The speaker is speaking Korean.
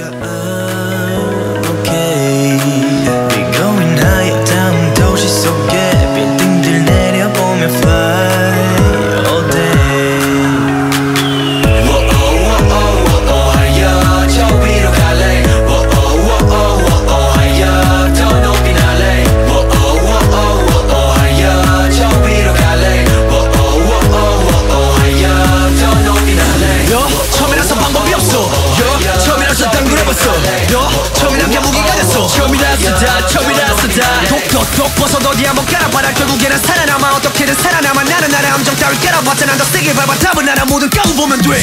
got eyes. 여 처음이라서 당근해봤어. 여 처음이란 게 무기가 됐어. 처음이라서 다 처음이라서 다 독독독 벗어 어디 한번 깔아봐라. 결국에는 살아남아. 어떻게든 살아남아. 나는 나의 함정 따위 깔아봤자 난더 세게 밟아. 답은 알아 모든 까고 보면 돼